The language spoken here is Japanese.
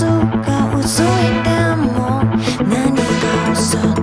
嘘が嘘いても何か嘘